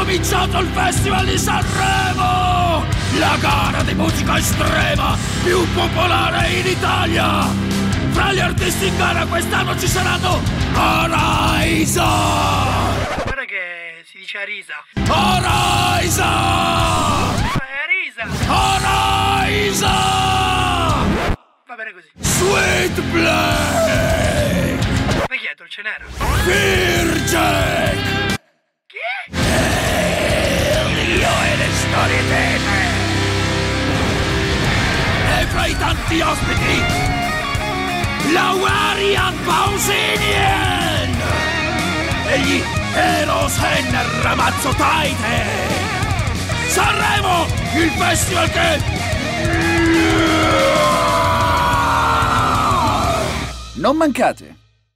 cominciato il Festival di Sanremo! La gara di musica estrema più popolare in Italia! Fra gli artisti in gara quest'anno ci saranno Araiza! Guarda che si dice Arisa. Araiza! È Arisa! Araiza! Va bene così. Sweet Play! Ma chi è Dolce Nera? Virgin! I tanti ospiti, la Warian Pausinien! E gli Eros Henner Ramazzo Taite! Sanremo, il festival che... Non mancate!